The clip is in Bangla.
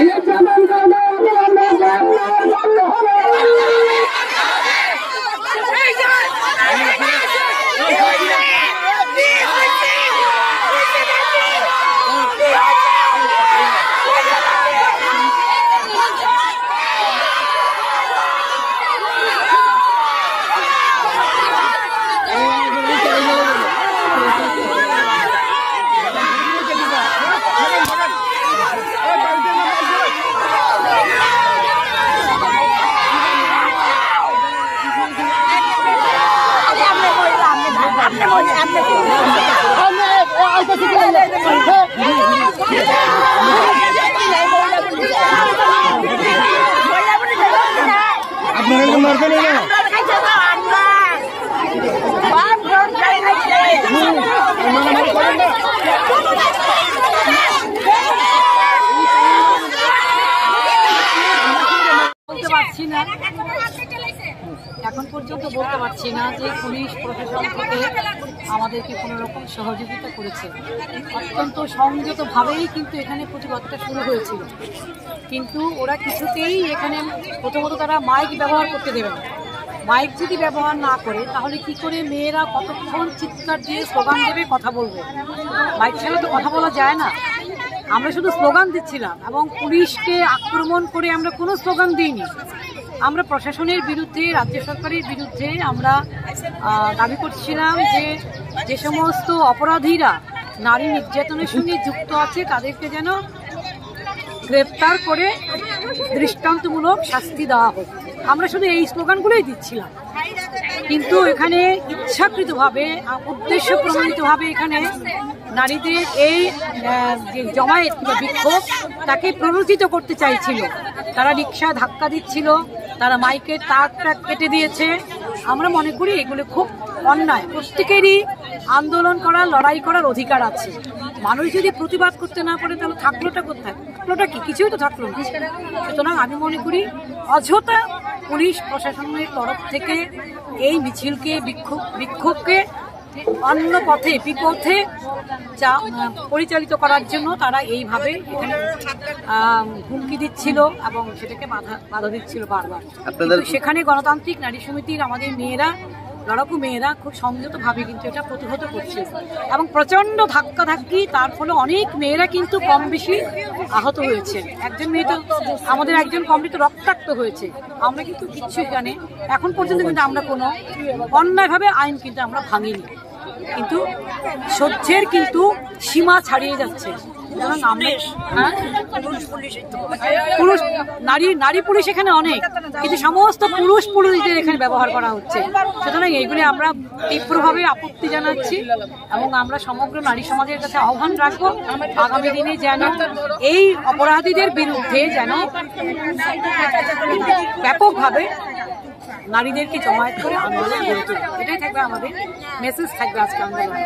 Yeah. আপনারা মারবেন বলতে পারছি না। এখন পর্যন্ত বলতে পারছি না যে পুলিশ প্রশাসন থেকে আমাদেরকে কোনো রকম সহযোগিতা করেছে। অত্যন্ত সংযতভাবেই কিন্তু এখানে প্রতিবাদটা শুরু হয়েছিল। কিন্তু ওরা কিছুতেই এখানে প্রথমত তারা মাইক ব্যবহার করতে দেবে না। মাইক যদি ব্যবহার না করে, তাহলে কি করে মেয়েরা কতক্ষণ চিৎকার দিয়ে স্লোগান দেবে কথা বলবে? মাইক ছাড়া তো কথা বলা যায় না। আমরা শুধু স্লোগান দিচ্ছিলাম এবং পুলিশকে আক্রমণ করে আমরা কোনো স্লোগান দিইনি। আমরা প্রশাসনের বিরুদ্ধে, রাজ্য সরকারের বিরুদ্ধে আমরা দাবি করছিলাম যে যে সমস্ত অপরাধীরা নারী নির্যাতনের সঙ্গে যুক্ত আছে, তাদেরকে যেন গ্রেপ্তার করে দৃষ্টান্তমূলক শাস্তি দেওয়া হোক। আমরা শুধু এই স্লোগানগুলোই দিচ্ছিলাম। কিন্তু এখানে ইচ্ছাকৃতভাবে, উদ্দেশ্য প্রমাণিতভাবে এখানে নারীদের এই যে জমায়েত বিক্ষোভ তাকে প্ররোচিত করতে চাইছিল। তারা রিক্সা ধাক্কা দিচ্ছিল। তারা মাইকের তারটা কেটে দিয়েছে। আমরা মনে করি এগুলো খুব অন্যায়। প্রত্যেকেরই আন্দোলন করার লড়াই করার অধিকার আছে। মানুষ যদি প্রতিবাদ করতে না পারে, তাহলে থাকলোটা কোথায়? থাকলোটা কি? কিছুই তো থাকল না। সুতরাং আমি মনে করি অযথা পুলিশ প্রশাসনের তরফ থেকে এই মিছিলকে, বিক্ষোভ, বিক্ষোভকে অন্য পথে বিপথে যা- পরিচালিত করার জন্য তারা এইভাবে এখানে হুমকি দিচ্ছিল এবং সেটাকে বাধা বাধা দিচ্ছিল বারবার। সেখানে গণতান্ত্রিক নারী সমিতির আমাদের মেয়েরা লড়াকু মেয়েরা খুব সংযতভাবে কিন্তু এটা প্রতিহত করছে। এবং প্রচণ্ড ধাক্কা ধাক্কি তার ফলে অনেক মেয়েরা কিন্তু কম বেশি আহত হয়েছে। একজন মেয়ে তো, আমাদের একজন কমপ্লিট রক্তাক্ত হয়েছে। আমরা কিন্তু কিচ্ছু জানে। এখন পর্যন্ত কিন্তু আমরা কোনো অন্যায়ভাবে আইন কিন্তু আমরা ভাঙিনি। কিন্তু সহ্যের কিন্তু সীমা ছাড়িয়ে যাচ্ছে? পুরুষ নারী নারী পুলিশ এখানে অনেক। কিন্তু সমস্ত পুরুষ পুরুষদের এখানে ব্যবহার করা হচ্ছে। সুতরাং এইগুলি আমরা তীব্রভাবে আপত্তি জানাচ্ছি এবং আমরা সমগ্র নারী সমাজের কাছে আহ্বান রাখব আগামী দিনে যেন এই অপরাধীদের বিরুদ্ধে যেন ব্যাপকভাবে নারীদেরকে জমায়েত করে আন্দোলন এটাই থাকবে আমাদের মেসেজ থাকবে আজকে আন্দোলনে